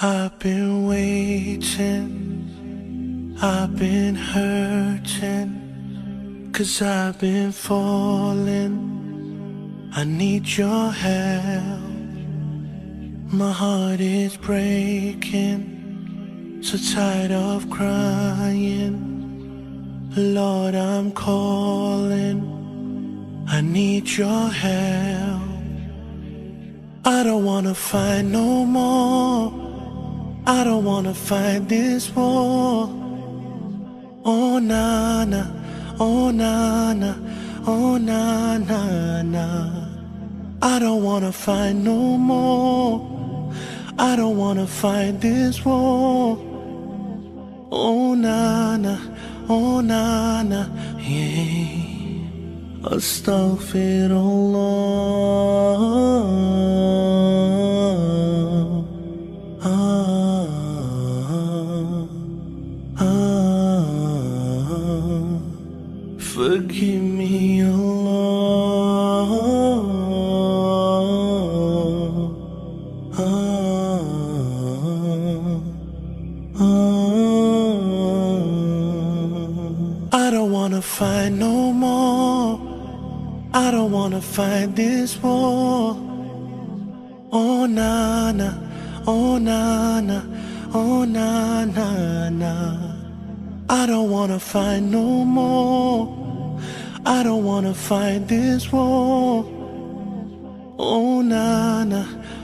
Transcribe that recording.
I've been waiting, I've been hurting, cause I've been falling. I need your help. My heart is breaking, so tired of crying. Lord, I'm calling. I need your help. I don't wanna fight no more. I don't wanna fight this war. Oh na na, oh na na, oh na na na. I don't wanna fight no more. I don't wanna fight this war. Oh na na, oh na na, yeah. Astaghfirullah. Forgive me, Allah. Ah, ah. I don't wanna fight no more. I don't wanna fight this war. Oh na na, oh na na, oh na na na. I don't wanna fight no more. I don't wanna fight this war. Oh na na, oh na na.